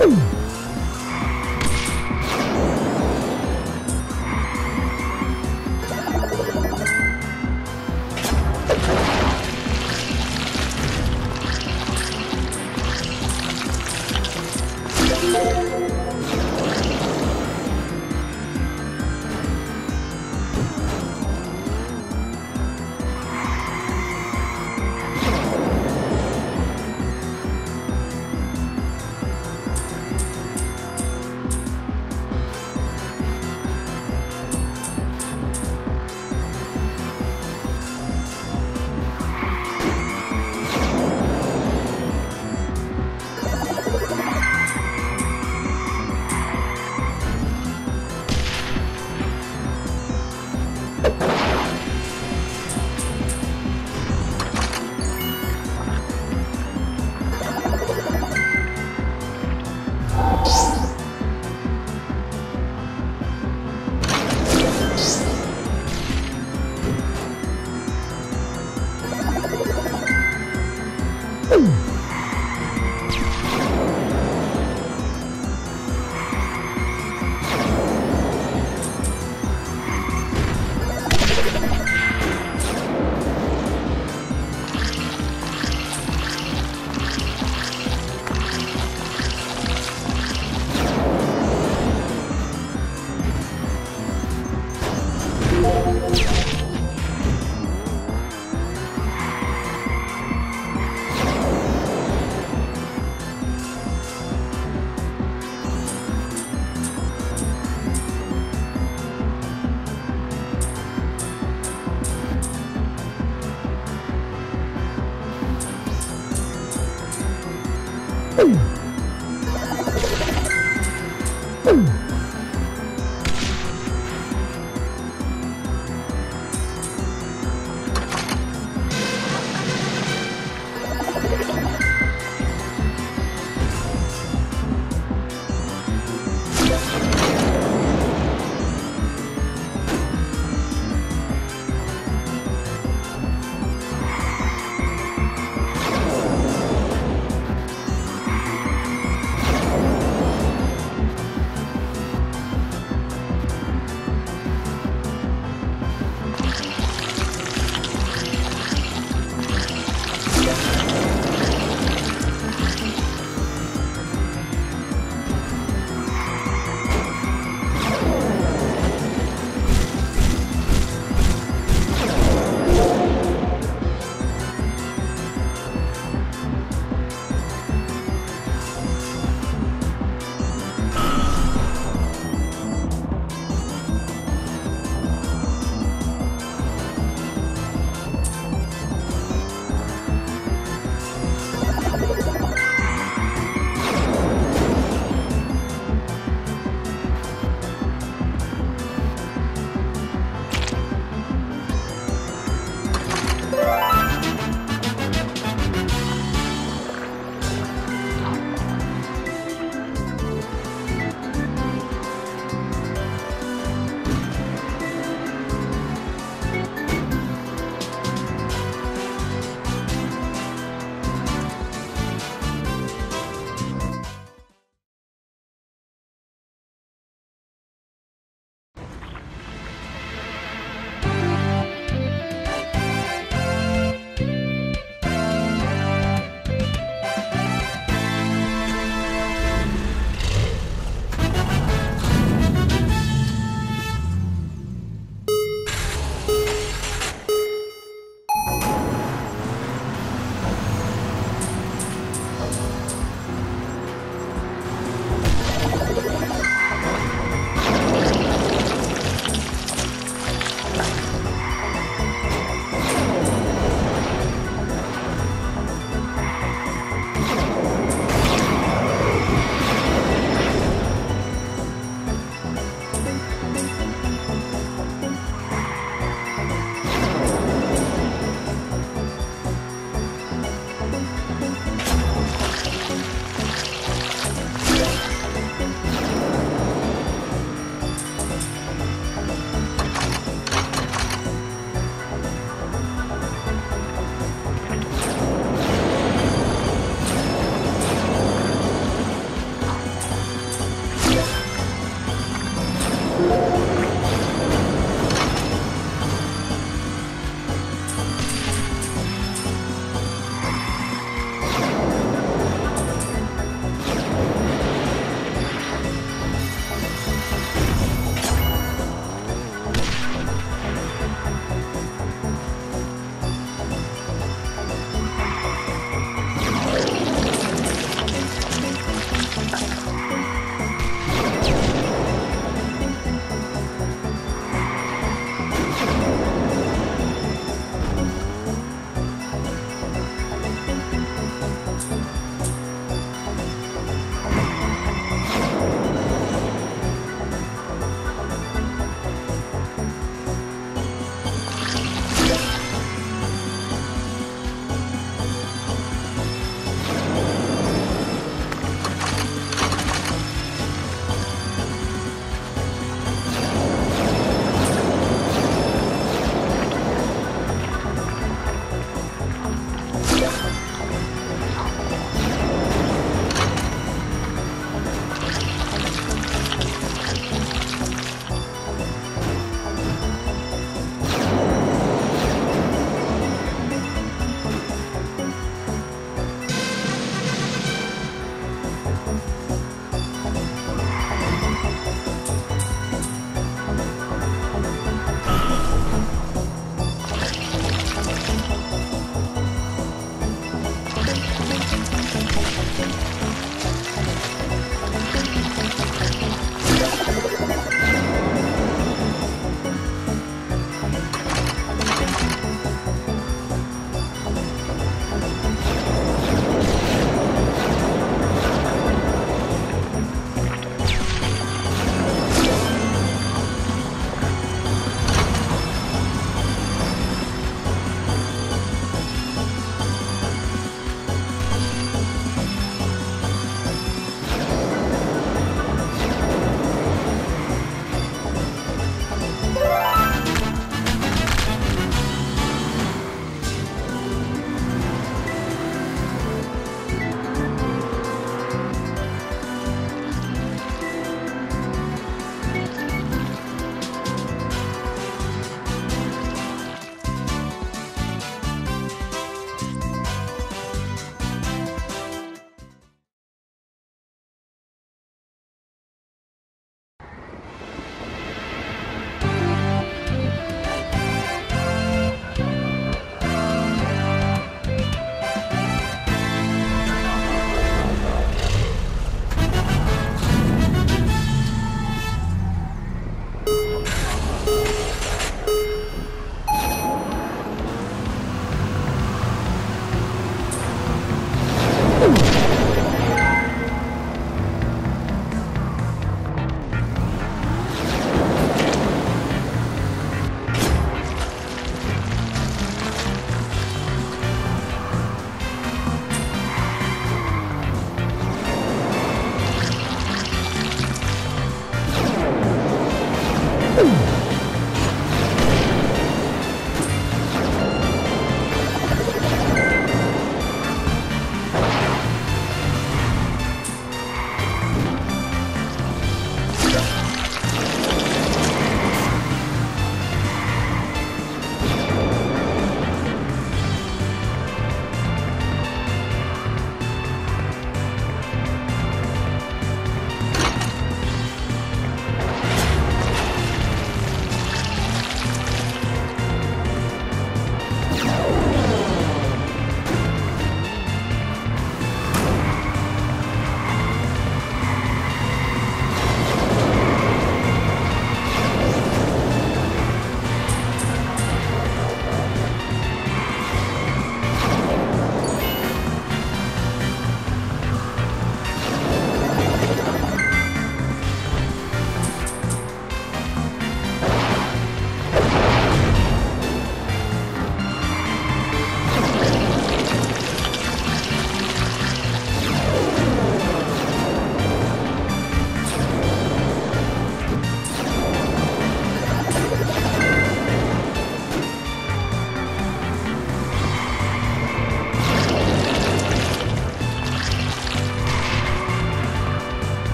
Ooh.